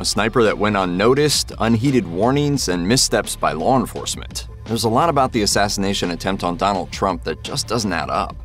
A sniper that went unnoticed, unheeded warnings, and missteps by law enforcement. There's a lot about the assassination attempt on Donald Trump that just doesn't add up.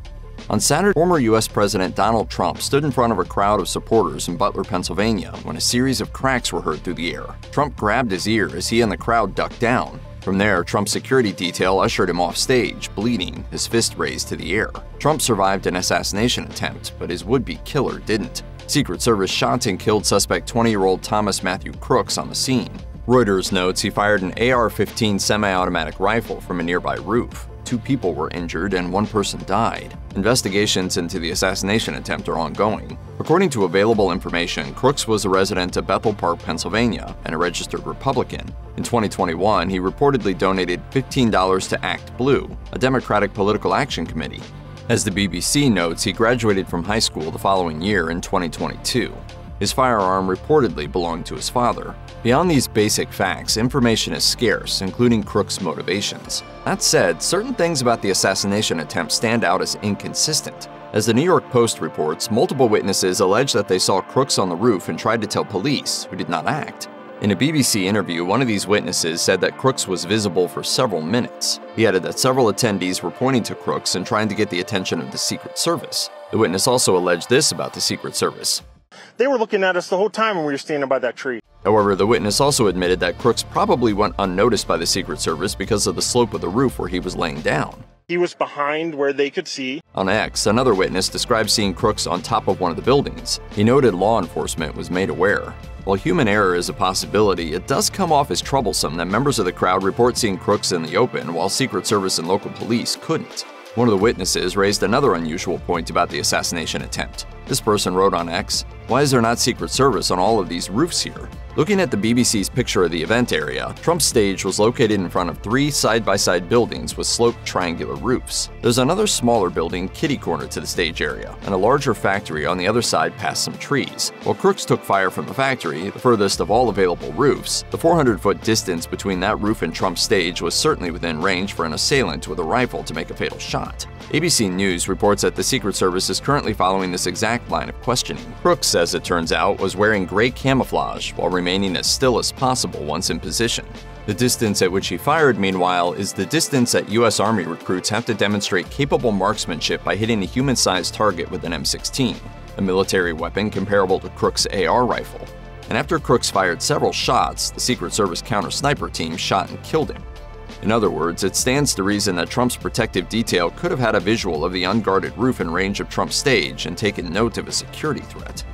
On Saturday, former U.S. President Donald Trump stood in front of a crowd of supporters in Butler, Pennsylvania, when a series of cracks were heard through the air. Trump grabbed his ear as he and the crowd ducked down. From there, Trump's security detail ushered him off stage, bleeding, his fist raised to the air. Trump survived an assassination attempt, but his would be killer didn't. Secret Service shot and killed suspect 20 year old Thomas Matthew Crooks on the scene. Reuters notes he fired an AR 15 semi automatic rifle from a nearby roof. Two people were injured and one person died. Investigations into the assassination attempt are ongoing. According to available information, Crooks was a resident of Bethel Park, Pennsylvania, and a registered Republican. In 2021, he reportedly donated $15 to ActBlue, a Democratic political action committee. As the BBC notes, he graduated from high school the following year in 2022. His firearm reportedly belonged to his father. Beyond these basic facts, information is scarce, including Crook's motivations. That said, certain things about the assassination attempt stand out as inconsistent. As the New York Post reports, multiple witnesses allege that they saw Crooks on the roof and tried to tell police, who did not act. In a BBC interview, one of these witnesses said that Crooks was visible for several minutes. He added that several attendees were pointing to Crooks and trying to get the attention of the Secret Service. The witness also alleged this about the Secret Service. They were looking at us the whole time when we were standing by that tree. However, the witness also admitted that Crooks probably went unnoticed by the Secret Service because of the slope of the roof where he was laying down. He was behind where they could see. On X, another witness described seeing Crooks on top of one of the buildings. He noted law enforcement was made aware. While human error is a possibility, it does come off as troublesome that members of the crowd report seeing Crooks in the open while Secret Service and local police couldn't. One of the witnesses raised another unusual point about the assassination attempt. This person wrote on X, Why is there not Secret Service on all of these roofs here? Looking at the BBC's picture of the event area, Trump's stage was located in front of three side by side buildings with sloped triangular roofs. There's another smaller building kitty corner to the stage area, and a larger factory on the other side past some trees. While Crooks took fire from the factory, the furthest of all available roofs, the 400 foot distance between that roof and Trump's stage was certainly within range for an assailant with a rifle to make a fatal shot. ABC News reports that the Secret Service is currently following this exact line of questioning. Crooks, as it turns out, was wearing gray camouflage while remaining as still as possible once in position. The distance at which he fired, meanwhile, is the distance that U.S. Army recruits have to demonstrate capable marksmanship by hitting a human sized target with an M16, a military weapon comparable to Crook's AR rifle. And after Crooks fired several shots, the Secret Service counter sniper team shot and killed him. In other words, it stands to reason that Trump's protective detail could have had a visual of the unguarded roof and range of Trump's stage and taken note of a security threat.